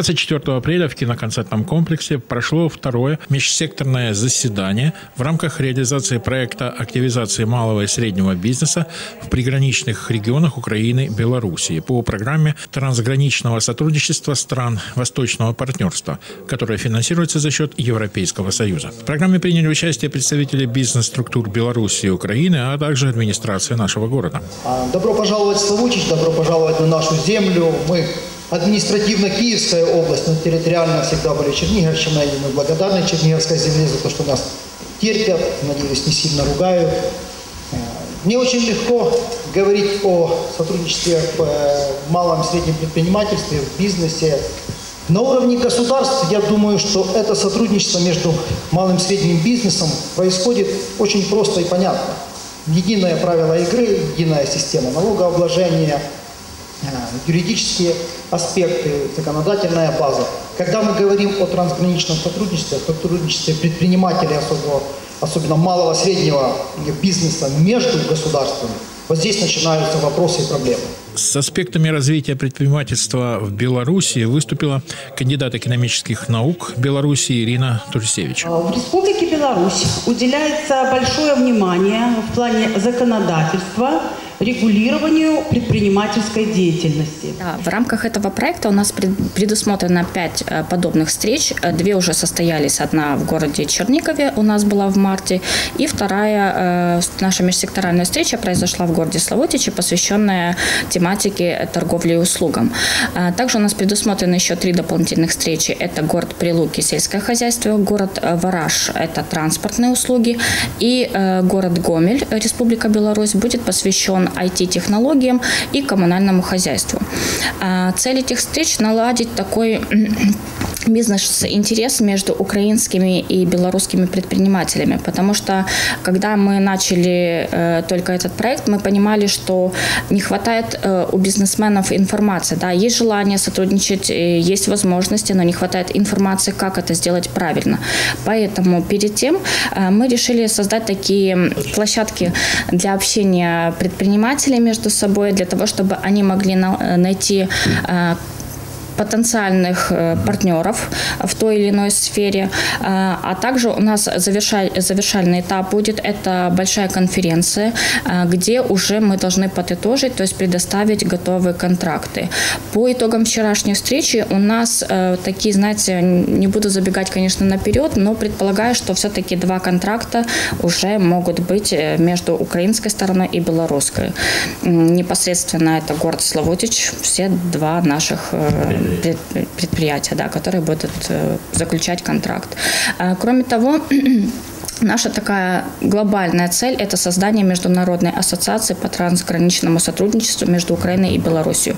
24 апреля в киноконцертном комплексе прошло второе межсекторное заседание в рамках реализации проекта активизации малого и среднего бизнеса в приграничных регионах Украины и Белоруссии по программе трансграничного сотрудничества стран Восточного партнерства, которая финансируется за счет Европейского Союза. В программе приняли участие представители бизнес-структур Беларуси и Украины, а также администрация нашего города. Добро пожаловать в Славутич, добро пожаловать на нашу землю. Мы административно Киевская область, но территориально всегда были Черниговщина, и мы благодарны Черниговской земле за то, что нас терпят, надеюсь, не сильно ругают. Мне очень легко говорить о сотрудничестве в малом и среднем предпринимательстве, в бизнесе. На уровне государств, я думаю, что это сотрудничество между малым и средним бизнесом происходит очень просто и понятно. Единое правило игры, единая система налогообложения – Э, юридические аспекты, законодательная база. Когда мы говорим о трансграничном сотрудничестве, о сотрудничестве предпринимателей, особо, особенно малого среднего бизнеса между государствами, вот здесь начинаются вопросы и проблемы. С аспектами развития предпринимательства в Беларуси выступила кандидат экономических наук Беларуси Ирина Турсевич. В Республике Беларусь уделяется большое внимание в плане законодательства регулированию предпринимательской деятельности. Да, в рамках этого проекта у нас предусмотрено пять э, подобных встреч. Э, две уже состоялись. Одна в городе Черникове у нас была в марте, и вторая э, наша межсекторальная встреча произошла в городе Славутичи, посвященная тематике торговли и услугам. Также у нас предусмотрены еще три дополнительных встречи. Это город Прилуки, сельское хозяйство, город Вараж, это транспортные услуги, и город Гомель, Республика Беларусь, будет посвящен IT-технологиям и коммунальному хозяйству. Цель этих встреч – наладить такой бизнес-интерес между украинскими и белорусскими предпринимателями, потому что когда мы начали э, только этот проект, мы понимали, что не хватает э, у бизнесменов информации. Да, есть желание сотрудничать, э, есть возможности, но не хватает информации, как это сделать правильно. Поэтому перед тем э, мы решили создать такие площадки для общения предпринимателей между собой, для того, чтобы они могли на, э, найти э, потенциальных э, партнеров в той или иной сфере. Э, а также у нас завершаль, завершальный этап будет. Это большая конференция, э, где уже мы должны подытожить, то есть предоставить готовые контракты. По итогам вчерашней встречи у нас такие, знаете, не буду забегать, конечно, наперед, но предполагаю, что все-таки два контракта уже могут быть между украинской стороной и белорусской. Непосредственно это город Славутич, все два наших предприятия, да, которые будут э, заключать контракт. Кроме того, Наша такая глобальная цель – это создание международной ассоциации по трансграничному сотрудничеству между Украиной и Беларусью.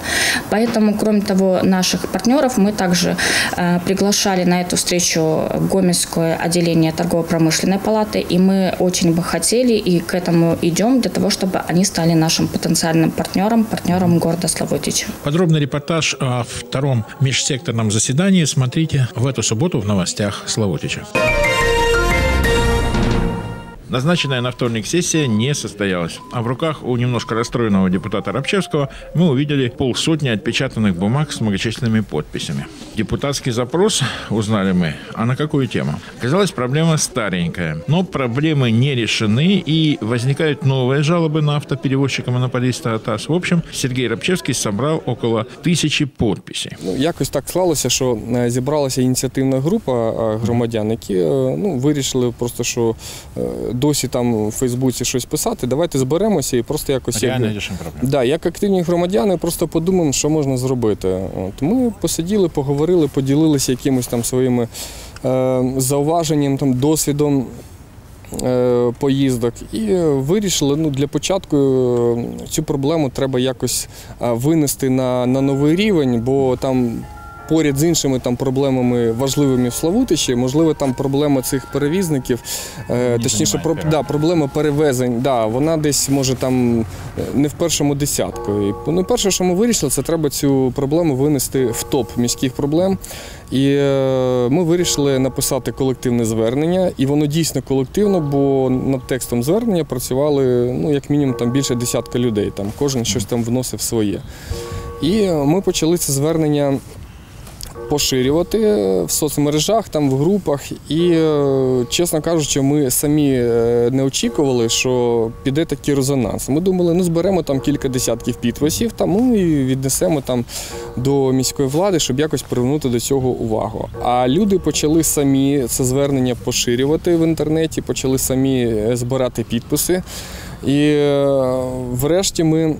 Поэтому, кроме того, наших партнеров мы также э, приглашали на эту встречу Гомельское отделение торгово-промышленной палаты, и мы очень бы хотели и к этому идем для того, чтобы они стали нашим потенциальным партнером, партнером города Славутича. Подробный репортаж о втором межсекторном заседании смотрите в эту субботу в новостях Славутича. Назначенная на вторник сессия не состоялась, а в руках у немножко расстроенного депутата Рабчевского мы увидели полсотни отпечатанных бумаг с многочисленными подписями. Депутатский запрос узнали мы, а на какую тему? Казалось, проблема старенькая, но проблемы не решены и возникают новые жалобы на автоперевозчика-монополиста АТАС. В общем, Сергей Рабчевский собрал около тисячі подписей. Ну, якось так склалося, що зібралася ініціативна група громадян, які ну, вирішили просто, що досі там в Фейсбуці щось писати, давайте зберемося і просто якось Реально як. Да, як активні громадяни, просто подумаємо, що можна зробити. От Ми посиділи, поговорили, поділилися якимось там своїми е, зауваженням, там, досвідом. Е, поїздок і вирішили ну, для початку е, цю проблему треба якось е, винести на на новий рівень, бо там поряд з іншими там проблемами важливими в Славутичі, можливо, там проблема цих перевізників, е, точніше, про, да, проблема перевезень, да, вона десь може там е, не в першому десятку. І, ну, Перше, що ми вирішили, це треба цю проблему винести в топ міських проблем. І е, ми вирішили написати колективне звернення, і воно дійсно колективно, бо над текстом звернення працювали ну, як мінімум там більше десятка людей. Там Кожен щось там вносив своє. І ми почали це звернення поширювати в соцмережах, там в групах. І, е, чесно кажучи, ми самі е, не очікували, що піде такий резонанс. Ми думали, ну зберемо там кілька десятків підписів, там, ну і віднесемо там до міської влади, щоб якось привернути до цього увагу. А люди почали самі це звернення поширювати в інтернеті, почали самі е, збирати підписи. І е, врешті ми.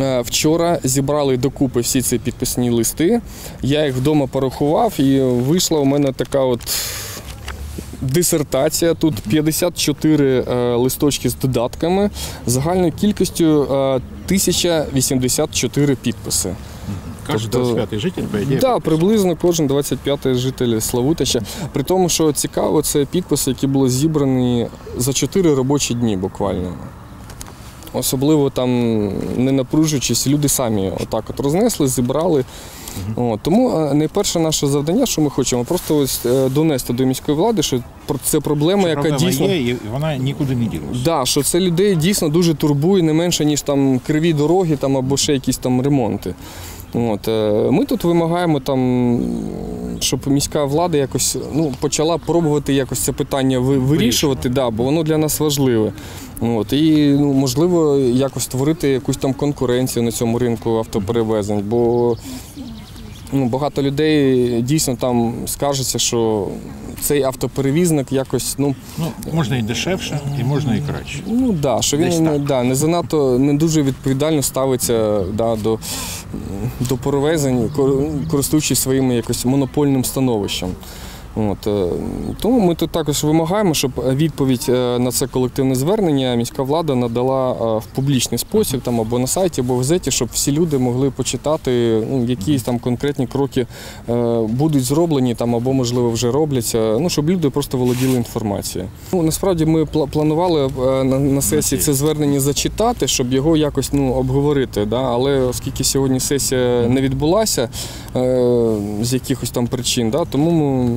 Е, Вчора зібрали докупи всі ці підписні листи. Я їх вдома порахував, і вийшла у мене така от дисертація. Тут 54 е, листочки з додатками, загальною кількістю е, 1084 підписи. Каждый Тобто- 25-й житель, по идее, Так, приблизно кожен 25-й житель Славутича. При тому, що цікаво, це підписи, які були зібрані за 4 робочі дні буквально. Особливо там не напружуючись, люди самі отак от рознесли, зібрали. О, тому е, найперше наше завдання, що ми хочемо, просто ось е, донести до міської влади, що це проблема, Що яка проблема дійсно. є, і вона нікуди не ділася. Да, що це людей дійсно дуже турбує не менше, ніж там криві дороги там, або ще якісь там ремонти. От, е, ми тут вимагаємо, там, щоб міська влада якось ну, почала пробувати якось це питання вирішувати, да, бо воно для нас важливе. От, і ну, можливо якось створити якусь там конкуренцію на цьому ринку автоперевезень. Бо ну, багато людей дійсно там скаржаться, що цей автоперевізник якось ну, Ну, можна і дешевше, і можна і краще. Ну да, що він не, да, не занадто не дуже відповідально ставиться да, до, до перевезень, користуючись своїм якось монопольним становищем. От, е, тому ми тут також вимагаємо, щоб відповідь е, на це колективне звернення міська влада надала е, в публічний спосіб там або на сайті, або в газеті, щоб всі люди могли почитати, ну, які там конкретні кроки будуть зроблені там або можливо вже робляться. Ну щоб люди просто володіли інформацією. Ну насправді ми планували на, сесії це звернення зачитати, щоб його якось ну обговорити. Да? Але оскільки сьогодні сесія не відбулася з якихось там причин, да? тому ми,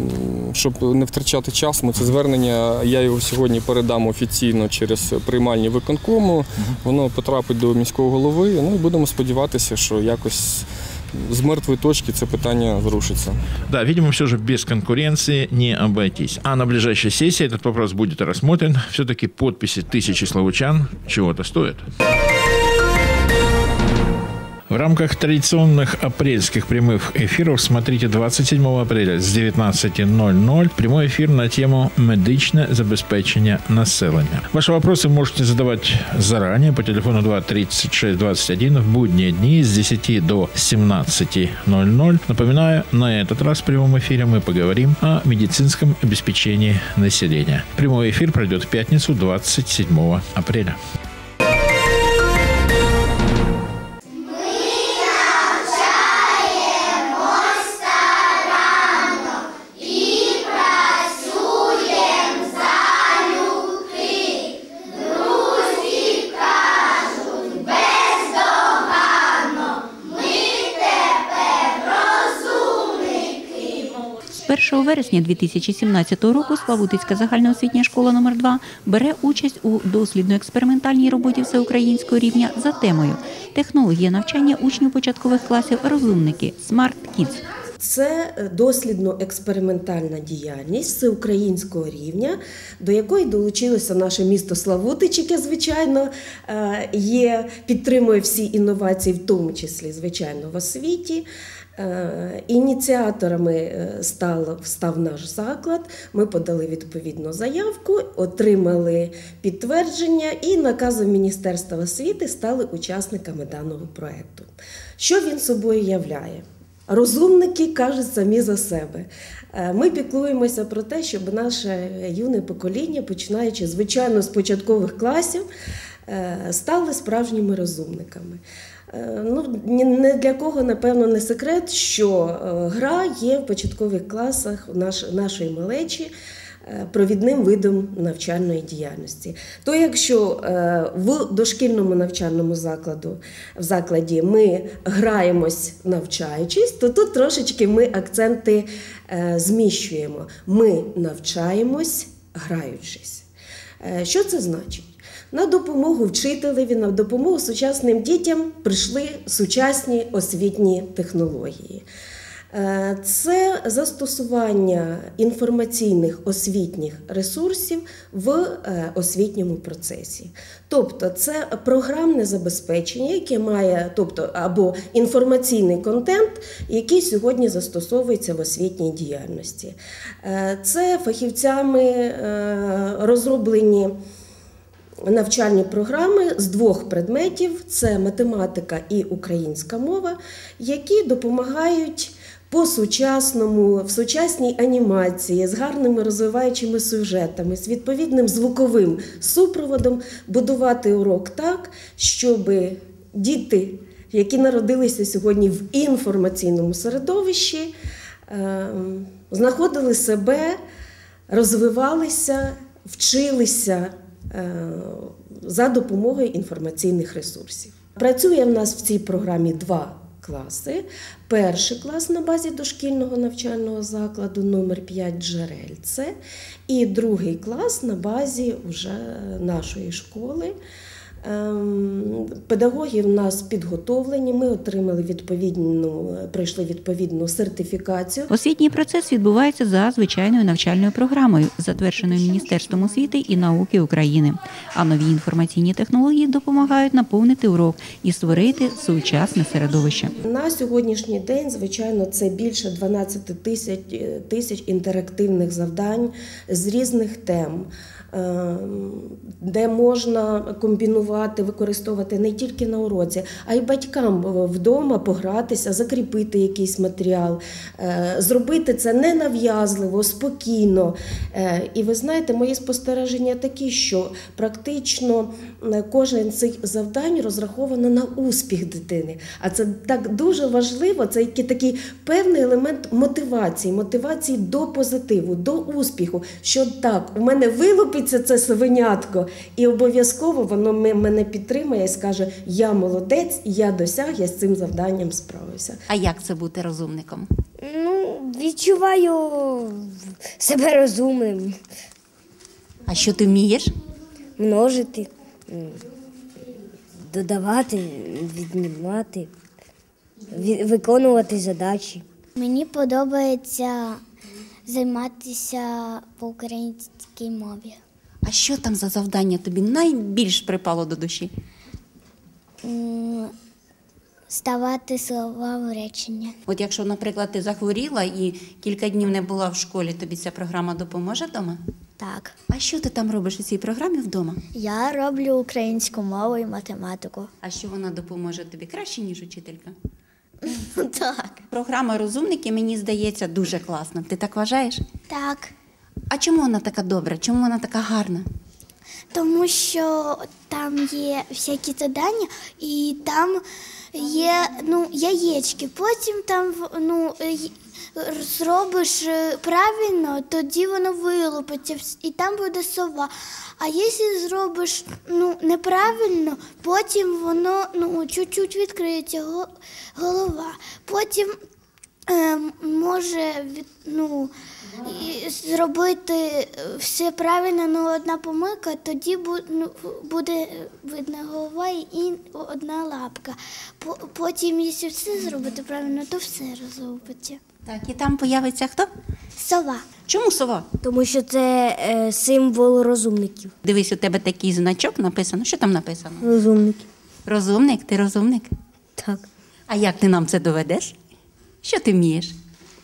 щоб не втрачати час, ми це звернення, я його сьогодні передам офіційно через приймальні виконкому. Воно потрапить до міського голови. Ну і будемо сподіватися, що якось з мертвої точки це питання зрушиться. Да, видимо, все же без конкуренции не обойтись. А на ближайшей сессии этот вопрос будет рассмотрен. Все-таки подписи тысячи славучан чего-то стоят. В рамках традиционных апрельских прямых эфиров смотрите 27 апреля с 19.00 прямой эфир на тему «Медичне забезпечення населення». Ваши вопросы можете задавать заранее по телефону 2 36 21 в будние дни с 10 до 17.00. Напоминаю, на этот раз в прямом эфире мы поговорим о медицинском обеспечении населения. Прямой эфир пройдет в пятницу 27 апреля. Вересня 2017 року Славутицька загальноосвітня школа номер 2 бере участь у дослідно-експериментальній роботі всеукраїнського рівня за темою Технологія навчання учнів початкових класів розумники Smart Kids. Це дослідно-експериментальна діяльність всеукраїнського рівня, до якої долучилося наше місто Славутич, яке, звичайно, е, є, підтримує всі інновації, в тому числі, звичайно, в освіті. Е, Ініціаторами е, став, став наш заклад. Ми подали відповідну заявку, отримали підтвердження і наказом Міністерства освіти стали учасниками даного проєкту. Що він собою являє? Розумники кажуть самі за себе. Е, Ми піклуємося про те, щоб наше юне покоління, починаючи звичайно з початкових класів, стали справжніми розумниками. Е, Ну, не для кого, напевно, не секрет, що е, гра є в початкових класах наш, нашої малечі е, провідним видом навчальної діяльності. То якщо в дошкільному навчальному закладу, в закладі ми граємось навчаючись, то тут трошечки ми акценти зміщуємо. Ми навчаємось граючись. Що це значить? На допомогу вчителеві, на допомогу сучасним дітям прийшли сучасні освітні технології. Е, Це застосування інформаційних освітніх ресурсів в е, освітньому процесі. Тобто це програмне забезпечення, яке має, тобто або інформаційний контент, який сьогодні застосовується в освітній діяльності. Е, Це фахівцями розроблені навчальні програми з двох предметів: це математика і українська мова, які допомагають. По сучасному, в сучасній анімації з гарними розвиваючими сюжетами, з відповідним звуковим супроводом будувати урок так, щоб діти, які народилися сьогодні в інформаційному середовищі, е, знаходили себе, розвивалися, вчилися за допомогою інформаційних ресурсів. Працює в нас в цій програмі два класи. Перший клас на базі дошкільного навчального закладу номер 5 Джерельце, і другий клас на базі вже нашої школи. Ем, Педагоги в нас підготовлені. Ми отримали відповідну, пройшли відповідну сертифікацію. Освітній процес відбувається за звичайною навчальною програмою, затвердженою Міністерством освіти і науки України. А нові інформаційні технології допомагають наповнити урок і створити сучасне середовище. На сьогоднішній день, звичайно, це більше 12 тисяч, тисяч інтерактивних завдань з різних тем. Ем, Де можна комбінувати, використовувати не тільки на уроці, а й батькам вдома погратися, закріпити якийсь матеріал, е, зробити це ненав'язливо, спокійно. Е, І ви знаєте, мої спостереження такі, що практично е, кожен з цих завдань розраховано на успіх дитини. А це так дуже важливо. Це такий певний елемент мотивації, мотивації до позитиву, до успіху. Що так, у мене вилупиться це свинятко, і обов'язково воно мене підтримає і скаже: Я молодець, я досяг, я з цим завданням справився. А як це бути розумником? Ну, відчуваю себе розумним, А що ти вмієш? множити, додавати, віднімати, виконувати задачі. Мені подобається займатися по українській мові. А що там за завдання тобі найбільш припало до душі? Ставати слова в речення. От якщо, наприклад, ти захворіла і кілька днів не була в школі, тобі ця програма допоможе вдома? Так. А що ти там робиш у цій програмі вдома? Я роблю українську мову і математику. А що вона допоможе тобі краще, ніж учителька? Так. Програма розумники, мені здається, дуже класна. Ти так вважаєш? Так. А чому вона така добра? Чому вона така гарна? Тому що там є всякі завдання, і там є ну, яєчки. Потім там ну, зробиш е, правильно, тоді воно вилупиться, і там буде сова. А якщо зробиш ну, неправильно, потім воно ну, чуть-чуть відкриється голова. Потім е, може від, ну, і зробити е, все правильно, але одна помилка, тоді ну, буде видно голова і одна лапка. Потім, якщо все зробити правильно, то все розробиться. Так, і там появиться хто? Сова. Чому сова? Тому що це е, символ розумників. Дивись, у тебе такий значок написано. Що там написано? Розумники. Розумник, ти розумник. Так. А як ти нам це доведеш? Що ти вмієш?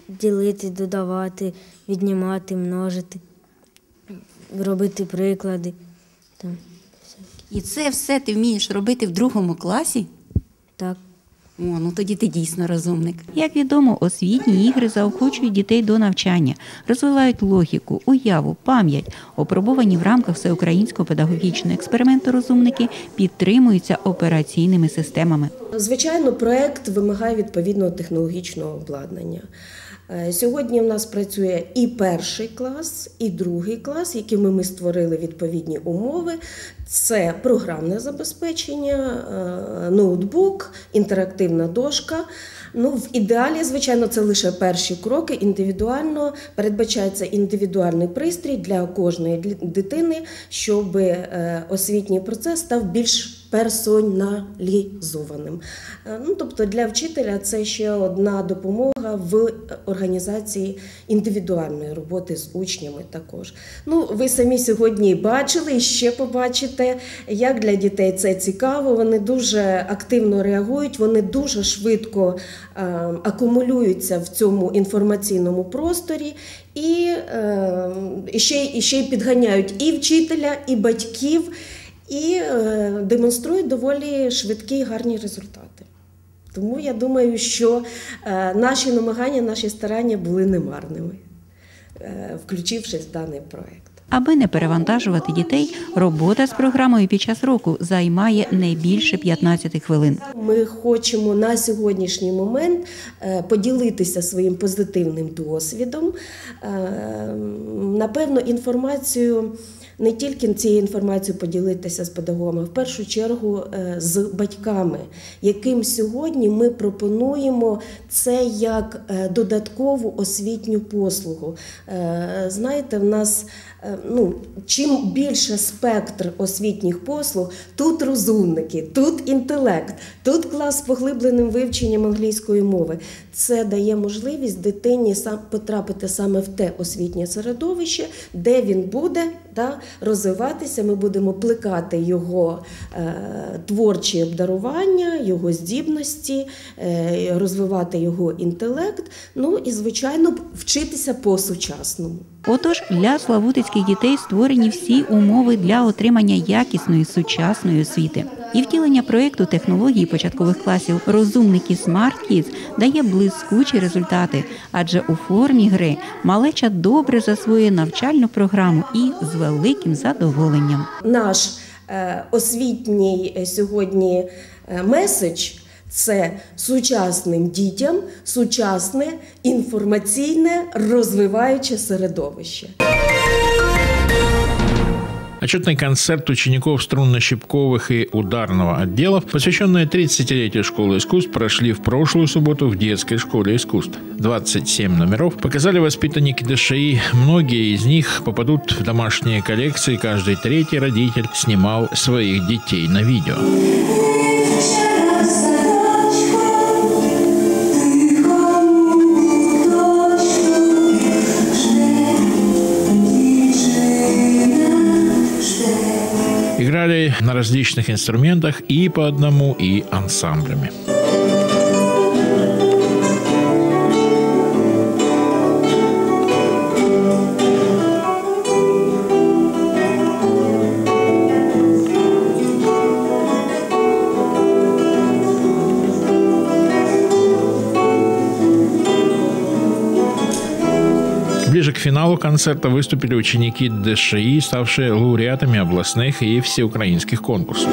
Ділити, додавати, віднімати, множити, робити приклади. Там. І це все ти вмієш робити в другому класі? Так. О, ну тоді ти дійсно розумник. Як відомо, освітні ігри заохочують дітей до навчання, розвивають логіку, уяву, пам'ять. Опробовані в рамках всеукраїнського педагогічного експерименту розумники підтримуються операційними системами. Звичайно, проект вимагає відповідного технологічного обладнання. Е, Сьогодні в нас працює і перший клас, і другий клас, якими ми створили відповідні умови. Це програмне забезпечення, е, ноутбук, інтерактивна дошка. Ну, в ідеалі, звичайно, це лише перші кроки. Індивідуально передбачається індивідуальний пристрій для кожної дитини, щоб е, освітній процес став більш персоналізованим. Е, Ну, тобто для вчителя це ще одна допомога в організації індивідуальної роботи з учнями також. Ну, ви самі сьогодні бачили і ще побачите, як для дітей це цікаво. Вони дуже активно реагують, вони дуже швидко е, акумулюються в цьому інформаційному просторі. І, е, ще, і ще й підганяють і вчителя, і батьків, і е, демонструють доволі швидкі і гарні результати. Тому я думаю, що е, наші намагання, наші старання були немарними, е, включившись в даний проект. Аби не перевантажувати дітей, робота з програмою під час року займає не більше 15 хвилин. Ми хочемо на сьогоднішній момент поділитися своїм позитивним досвідом. Напевно, інформацію. Не тільки цією інформацією поділитися з педагогами, в першу чергу е, з батьками, яким сьогодні ми пропонуємо це як е, додаткову освітню послугу. Е, Знаєте, в нас ну, чим більше спектр освітніх послуг, тут розумники, тут інтелект, тут клас з поглибленим вивченням англійської мови. Це дає можливість дитині сам потрапити саме в те освітнє середовище, де він буде да, розвиватися. Ми будемо плекати його е, творчі обдарування, його здібності, е, розвивати його інтелект. Ну і звичайно вчитися по-сучасному. Отож, для славутицьких дітей створені всі умови для отримання якісної сучасної освіти. І втілення проєкту технології початкових класів розумники Smart Kids дає блискучі результати, адже у формі гри малеча добре засвоює навчальну програму і з великим задоволенням. Наш е, освітній сьогодні е, меседж. Це сучасним дітям сучасне інформаційне розвиваюче середовище. Отчетный концерт учеников струнно-щипковых и ударного отделов, посвященный 30-летию школы искусств, прошли в прошлую субботу в детской школе искусств. 27 номеров показали воспитанники ДШИ. Многие из них попадут в домашние коллекции. Каждый третий родитель снимал своих детей на видео. На различных инструментах и по одному, и ансамблями. Концерта выступили ученики ДШИ, ставшие лауреатами областных и всеукраинских конкурсов.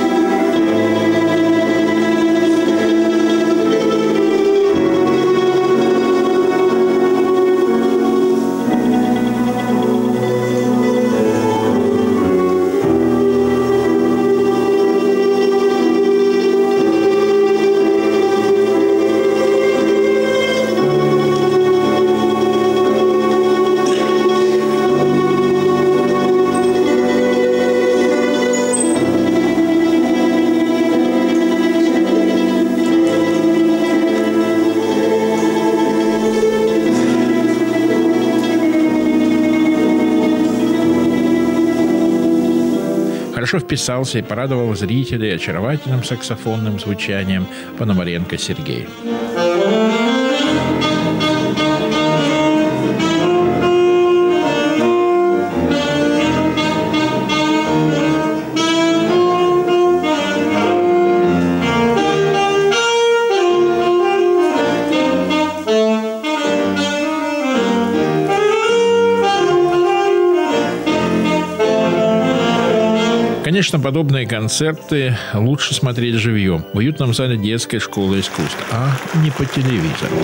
Хорошо вписался и порадовал зрителей очаровательным саксофонным звучанием Пономаренко Сергей. Конечно, подобные концерты лучше смотреть живьем в уютном зале детской школы искусств, а не по телевизору.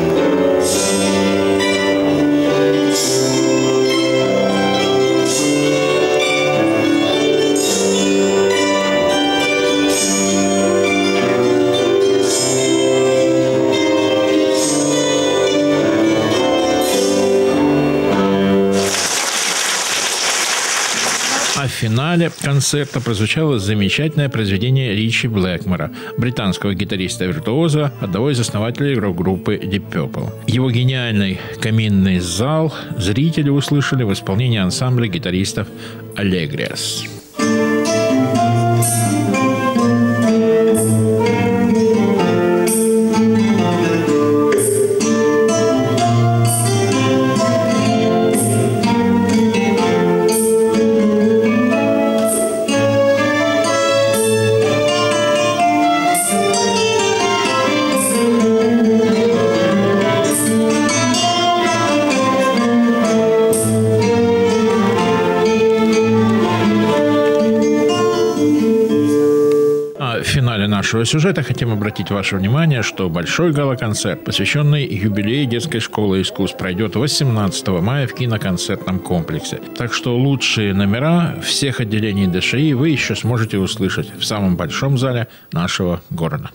Финале концерта прозвучало замечательное произведение Ричи Блэкмора, британского гитариста-виртуоза, одного из основателей рок-группы Deep Purple. Его гениальный каминный зал зрители услышали в исполнении ансамбля гитаристов «Аллегриас». нашего сюжета хотим обратить ваше внимание, что большой гала-концерт, посвященный юбилею детской школы искусств, пройдет 18 мая в киноконцертном комплексе. Так что лучшие номера всех отделений ДШИ вы еще сможете услышать в самом большом зале нашего города.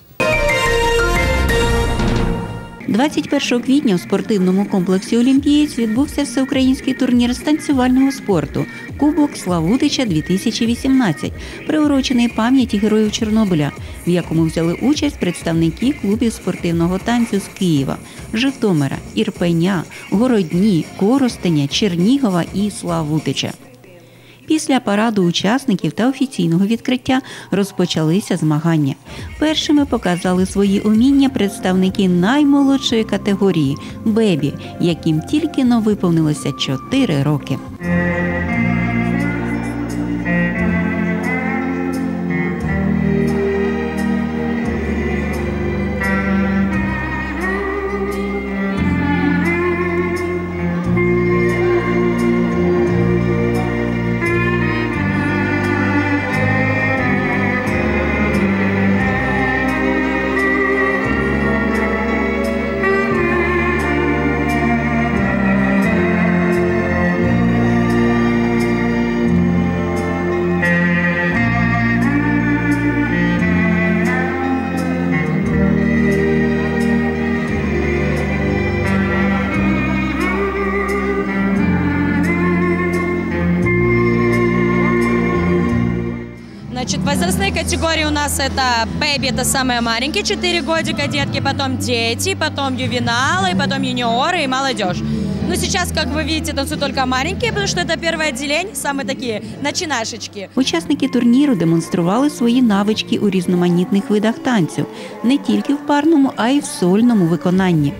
21 квітня у спортивному комплексі Олімпієць відбувся всеукраїнський турнір з танцювального спорту Кубок Славутича 2018 приурочений пам'яті героїв Чорнобиля, в якому взяли участь представники клубів спортивного танцю з Києва, Житомира, Ірпеня, Городні, Коростеня, Чернігова і Славутича. Після параду учасників та офіційного відкриття розпочалися змагання. Першими показали свої уміння представники наймолодшої категорії бебі, яким тільки но виповнилося 4 роки. нас это бэби, это самые маленькие, 4 годика детки, потом дети, потом ювеналы, потом юниоры и молодежь. Но сейчас, как вы видите, танцуют только маленькие, потому что это первое отделение, самые такие начинашечки. Учасники турніру демонстрували свої навички у різноманітних видах танцю, не тільки в парному, а й в сольному виконанні.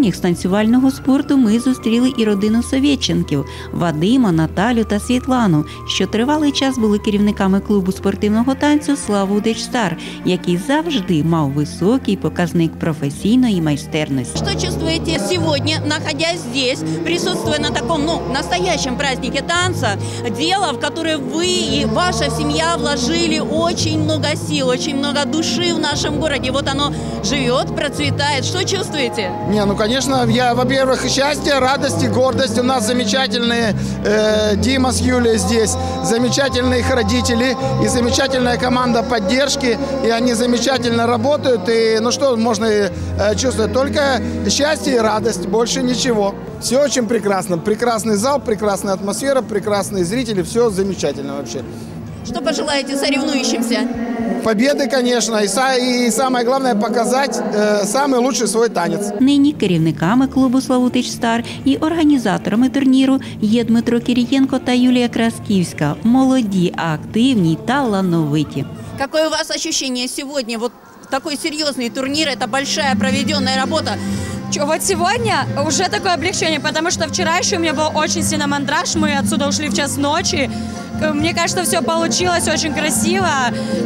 Змаганнях з танцювального спорту ми зустріли і родину Совєтченків Вадима, Наталю та Світлану, що тривалий час були керівниками клубу спортивного танцю Славутич Стар, який завжди мав високий показник професійної майстерності. Что чувствуете сегодня, находясь здесь, присутствуя на таком, ну, настоящем празднике танца, дело, в которое вы и ваша семья вложили очень много сил, очень много души в нашем городе. Вот оно живет, процветает. Что чувствуете? Не, ну, конечно, я, во-первых, счастье, радость и гордость. У нас замечательные э, Дима с Юлей здесь, замечательные их родители и замечательная команда поддержки. И они замечательно работают. И, ну, что можно э, чувствовать? Только счастье и радость, больше ничего. Все очень прекрасно. Прекрасный зал, прекрасная атмосфера, прекрасные зрители. Все замечательно вообще. Что пожелаете соревнующимся? Победы, конечно, и, са- и самое главное показать э, самый лучший свой танец. Нині керівниками клубу Славутич Стар і організаторами турніру є Дмитро Кирієнко та Юлія Красківська. Молоді, активні, талановиті. Какое у вас ощущение сегодня? Вот такой серьезный турнир, это большая проведенная работа. Чё, Вот сегодня уже такое облегчение, потому что вчера еще у меня был очень сильный мандраж, мы отсюда ушли в час ночи. К- Мне кажется, все получилось очень красиво,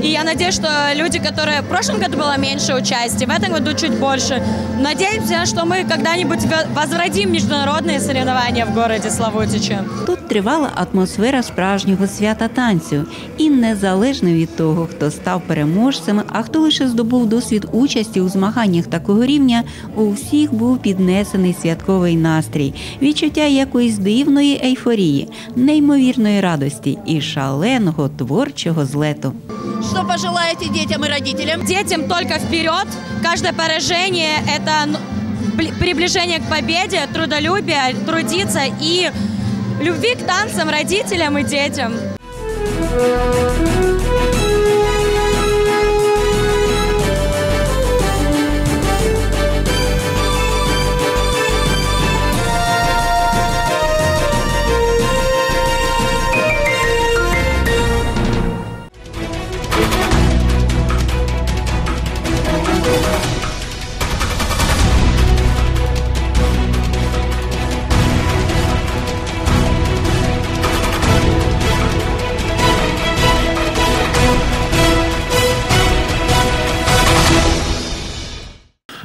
и я надеюсь, что люди, которые... В прошлом году было меньше участия, в этом году чуть больше. Надеемся, что мы когда-нибудь во- возродим международные соревнования в городе Славутиче. Тут тривала атмосфера справжнього свята танцю, і незалежно від того, хто став переможцем, а хто лише здобув досвід участі у змаганнях такого рівня, у всіх був піднесений святковий настрій, відчуття якоїсь дивної ейфорії, неймовірної радості і шаленого творчого злету. Что пожелаете детям и родителям? Детям только вперед. Каждое поражение – это приближение к победе, трудолюбие, трудиться и любви к танцам родителям и детям.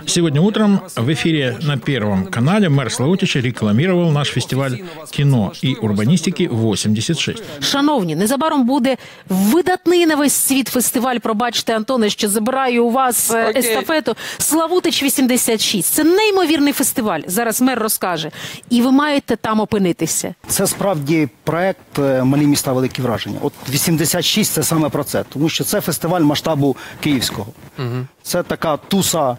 Сегодня утром в эфире на Первом канале мэр Славутича рекламировал наш фестиваль кино и урбанистики 86. Шановні, незабаром буде видатний на весь світ фестиваль. Пробачте, Антоне, що забираю у вас е, естафету. Славутич 86. Це неймовірний фестиваль. Зараз мер розкаже. І ви маєте там опинитися. Це справді проект е, Малі міста великі враження. От 86 це саме про це, тому що це фестиваль масштабу київського. Це така туса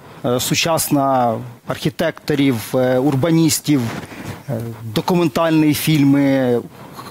е, на архітекторів, е, урбаністів, е, документальні фільми,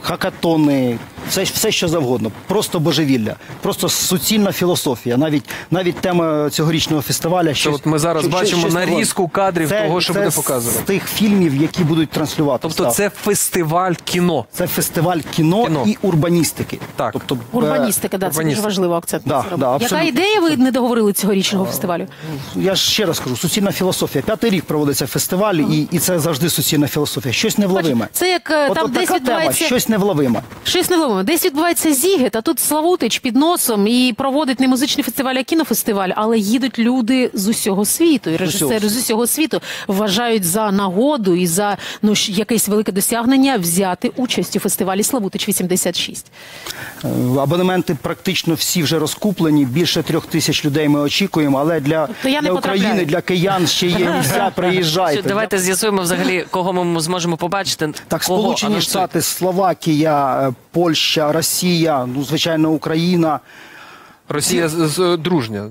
хакатони, все, все що завгодно. Просто божевілля, просто суцільна філософія. Навіть навіть тема цьогорічного фестиваля. Щось, от ми зараз щось- бачимо щось нарізку кадрів Це- того, що це буде з показувати. тих фільмів, які будуть транслювати. Тобто це фестиваль кіно. Це фестиваль кіно, і урбаністики. Так. Тобто, е, Урбаністика, да, це дуже важливо акцент. Да, да, Яка ідея ви не договорили цьогорічного фестивалю? Я ж ще раз кажу, суцільна філософія. П'ятий рік проводиться фестиваль, і, і це завжди суцільна філософія. Щось невловиме. Це як е, От, там от десь така тема, щось невловиме. Щось невловиме. Десь відбувається зігит, а тут Славутич під носом і проводить не музичний фестиваль, а кінофестиваль. Але їдуть люди з усього світу, і режисери з усього світу вважають за нагоду і за ну якесь велике досягнення взяти участь у фестивалі Славутич 86. Е, Абонементи практично всі вже розкуплені. Більше трьох тисяч людей ми очікуємо. Але для, То я не для. України, для киян ще є місця. Приїжджайте. Що, Давайте з'ясуємо взагалі, кого ми зможемо побачити. Так, Сполучені. Штати, Словакія, е, Польща, Росія, ну звичайно, Україна. Росія з- з- дружня.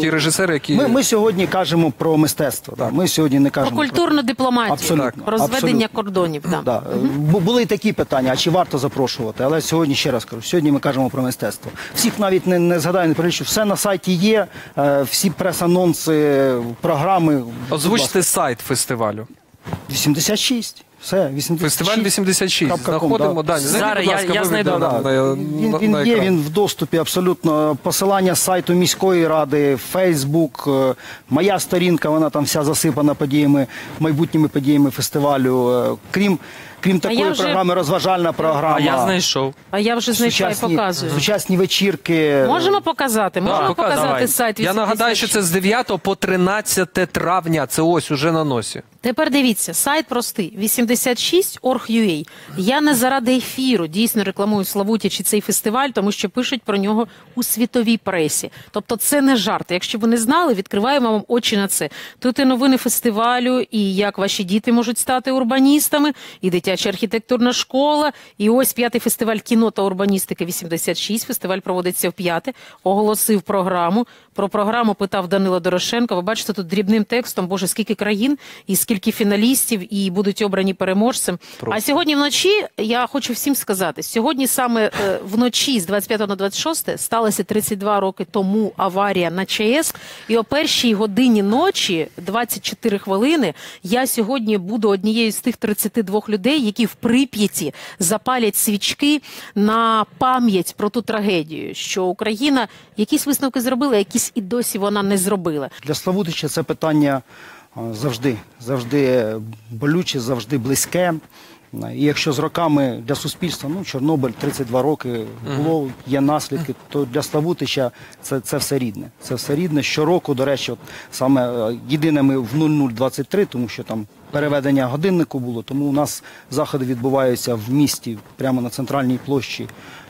Ті режисери, які Ми, ми сьогодні кажемо про мистецтво. Да. Ми сьогодні не Про кажемо культурну дипломатію, Абсолютно, про зведення абсолютно. кордонів. Да. Да. Бу- Були і такі питання, а чи варто запрошувати? Але сьогодні ще раз кажу, сьогодні ми кажемо про мистецтво. Всіх навіть не, не згадаю, не перелічу. Все на сайті є, е, всі прес-анонси, програми. Озвучте сайт фестивалю. 86. Все, 86. Фестиваль 86. Крапка ком, Знаходимо, да. Зайдіть, Зараз будь я- ласка, я знайду. Да, на- Він, на- він на є, екран. він в доступі абсолютно. Посилання з сайту міської ради, Фейсбук, е, моя сторінка, вона там вся засипана подіями, майбутніми подіями фестивалю. Е, Крім, крім такої вже- програми, розважальна програма. А я знайшов. А я вже знайшла і Сучасні, показую. сучасні вечірки. Можемо показати? Можемо показати давай. сайт Я 86? нагадаю, що це з 9 по 13 травня. Це ось уже на носі. Тепер дивіться, сайт простий 86.org.ua. Я не заради ефіру дійсно рекламую Славутічі цей фестиваль, тому що пишуть про нього у світовій пресі. Тобто це не жарт. Якщо ви не знали, відкриваємо вам очі на це. Тут і новини фестивалю, і як ваші діти можуть стати урбаністами, і дитяча архітектурна школа. І ось п'ятий фестиваль кіно та урбаністики 86. Фестиваль проводиться в п'яте. Оголосив програму. Про програму питав Данило Дорошенко. Ви бачите тут дрібним текстом, боже, скільки країн і скільки фіналістів, і будуть обрані переможцем. А сьогодні вночі я хочу всім сказати: сьогодні саме е, вночі з 25 на 26 сталося 32 роки тому аварія на ЧАЕС. І о першій годині ночі, 24 хвилини, я сьогодні буду однією з тих 32 людей, які в Прип'яті запалять свічки на пам'ять про ту трагедію, що Україна якісь висновки зробила, якісь і досі вона не зробила. Для Славутича це питання е, завжди, завжди болюче, завжди близьке. І якщо з роками для суспільства, ну Чорнобиль 32 роки було, є наслідки, то для Славутича це, це все рідне. Це все рідне. Щороку, до речі, от саме е, єдине ми в 0023, тому що там переведення годиннику було, тому у нас заходи відбуваються в місті, прямо на центральній площі.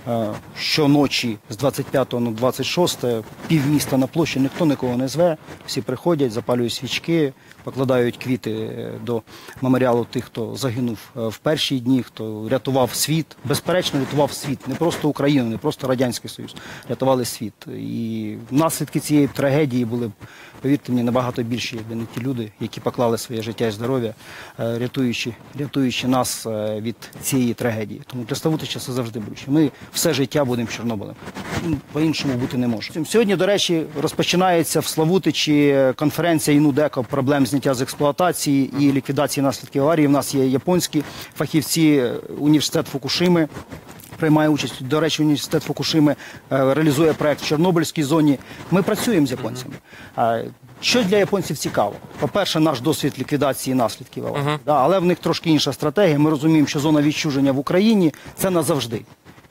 е, Щоночі з 25 на 26 півміста на площі ніхто нікого не зве. Всі приходять, запалюють свічки, покладають квіти е, до меморіалу тих, хто загинув е, в перші дні, хто рятував світ. Безперечно, рятував світ, не просто Україну, не просто Радянський Союз, рятували світ. І наслідки цієї трагедії були, повірте мені, набагато більші, якби не ті люди, які поклали своє життя і здоров'я, е, рятуючи, рятуючи нас від цієї трагедії. Тому для Славутича це завжди болюче. Ми все життя будемо Чорнобилем. Ну, По-іншому бути не може. Сьогодні, до речі, розпочинається в Славутичі конференція ІНУДЕКО проблем зняття з експлуатації і ліквідації наслідків аварії. У нас є японські фахівці, е, університет Фукушими. Приймає участь, до речі, університет Фукушими е, реалізує проект в Чорнобильській зоні. Ми працюємо з японцями. Що для японців цікаво? По-перше, наш досвід ліквідації наслідків аварії. Да, але в них трошки інша стратегія. Ми розуміємо, що зона відчуження в Україні це назавжди.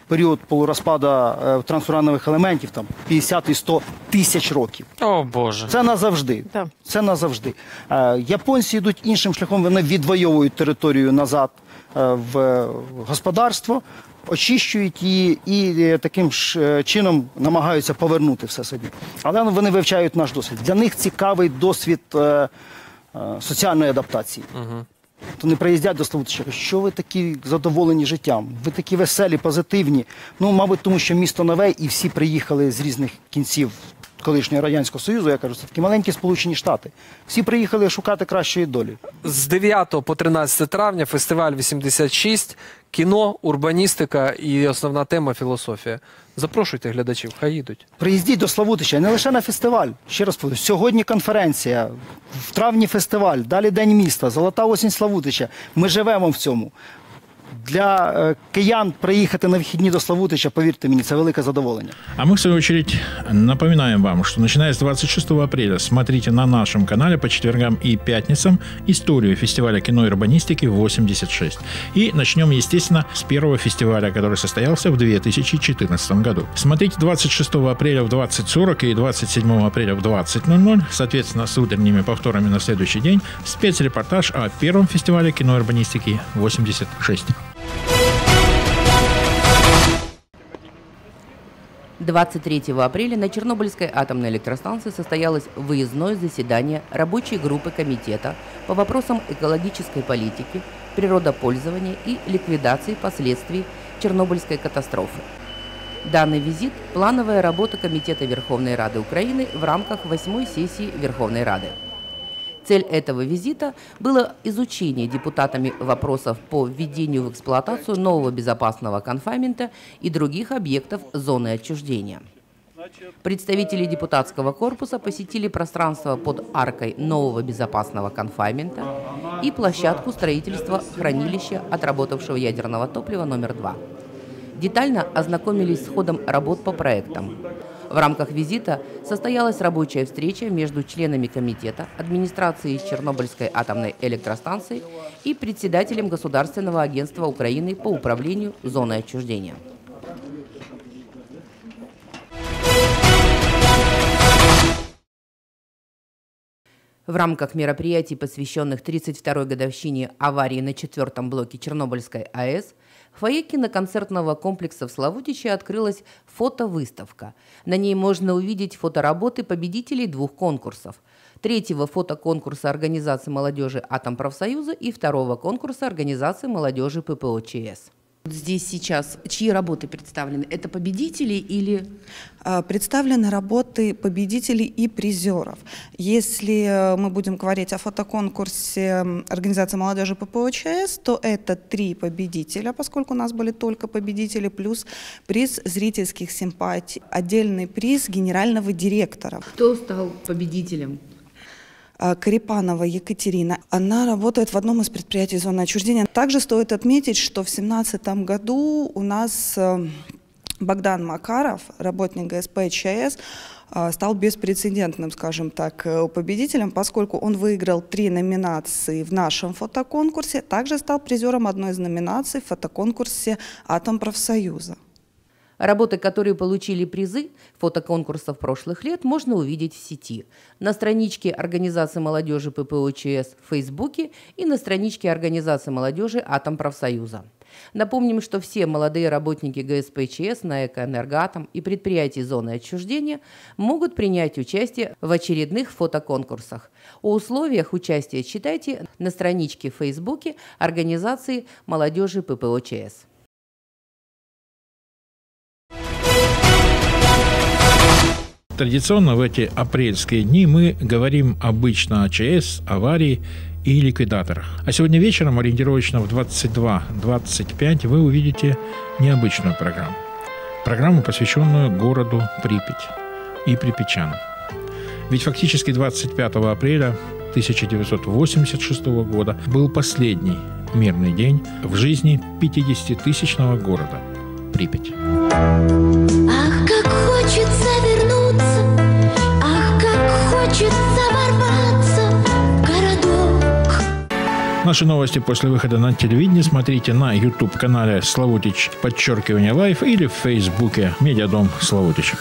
Період полурозпаду е, трансуранових елементів там 50 і 100 тисяч років. О Боже. Це назавжди. Це назавжди. Е, Японці йдуть іншим шляхом, вони відвоюють територію назад е, в господарство, очищують її і е, таким ж е, чином намагаються повернути все собі. Але вони вивчають наш досвід. Для них цікавий досвід е, е, соціальної адаптації. То не приїздять до Славутича, що ви такі задоволені життям, ви такі веселі, позитивні. Ну, мабуть, тому що місто нове і всі приїхали з різних кінців колишнього Радянського Союзу. Я кажу, це такі маленькі Сполучені Штати. Всі приїхали шукати кращої долі. З 9 по 13 травня фестиваль 86, кіно, урбаністика і основна тема філософія. Запрошуйте глядачів, хай їдуть. Приїздіть до Славутича не лише на фестиваль. Ще раз повторю, сьогодні конференція, в травні фестиваль, далі День міста, Золота осінь Славутича. Ми живемо в цьому. Для е, киян приїхати на вихідні до Славутича, повірте мені, це велике задоволення. А мы, в свою очередь, напоминаем вам, что начиная с 26 апреля смотрите на нашем канале по четвергам и пятницам историю фестиваля кино и урбанистики 86. И начнем, естественно, с первого фестиваля, который состоялся в 2014 году. Смотрите 26 апреля в 20.40 и 27 апреля в 20.00, соответственно, с утренними повторами на следующий день, спецрепортаж о первом фестивале кино и урбанистики 86. 23 апреля на Чернобыльской атомной электростанции состоялось выездное заседание рабочей группы комитета по вопросам экологической политики, природопользования и ликвидации последствий Чернобыльской катастрофы. Данный визит – плановая работа Комитета Верховной Рады Украины в рамках восьмой сессии Верховной Рады. Цель этого визита было изучение депутатами вопросов по введению в эксплуатацию нового безопасного конфаймента и других объектов зоны отчуждения. Представители депутатского корпуса посетили пространство под аркой нового безопасного конфаймента и площадку строительства хранилища отработавшего ядерного топлива номер 2. Детально ознакомились с ходом работ по проектам. В рамках визита состоялась рабочая встреча между членами комитета, администрацией Чернобыльской атомной электростанции и председателем Государственного агентства Украины по управлению зоной отчуждения. В рамках мероприятий, посвященных 32-й годовщине аварии на четвертом блоке Чернобыльской АЭС, в фойе киноконцертного комплекса в Славутиче открылась фотовыставка. На ней можно увидеть фотоработы победителей двух конкурсов. Третьего фотоконкурса Организации молодежи «Атом профсоюза» и второго конкурса Организации молодежи ППО ЧС. Здесь сейчас чьи работы представлены? Это победители или... А, представлены работы победителей и призеров. Если э, мы будем говорить о фотоконкурсе Организации молодежи ППОЧС, то это три победителя, поскольку у нас были только победители, плюс приз зрительских симпатий, отдельный приз генерального директора. Кто стал победителем? А, Карипанова Екатерина. Она работает в одном из предприятий зоны отчуждения. Также стоит отметить, что в 2017 году у нас э, Богдан Макаров, работник ГСП ЧАЭС, э, стал беспрецедентным, скажем так, э, победителем, поскольку он выиграл три номинации в нашем фотоконкурсе, также стал призером одной из номинаций в фотоконкурсе «Атом профсоюза». Работы, которые получили призы фотоконкурсов прошлых лет, можно увидеть в сети. На страничке Организации молодежи ППОЧС в Фейсбуке и на страничке Организации молодежи Атом профсоюза. Напомним, что все молодые работники ГСПЧС на Экоэнергоатом и предприятий зоны отчуждения могут принять участие в очередных фотоконкурсах. О условиях участия читайте на страничке в Фейсбуке Организации молодежи ППОЧС. Традиционно в эти апрельские дни мы говорим обычно о ЧС, аварии и ликвидаторах. А сегодня вечером, ориентировочно в 22-25, вы увидите необычную программу. Программу, посвященную городу Припять и припятчанам. Ведь фактически 25 апреля 1986 года был последний мирный день в жизни 50-тысячного города Припять. Ах, как хочется Наши новости после выхода на телевидение смотрите на YouTube-канале Славутич, подчеркивание live или в Фейсбуке Медиадом Славутич.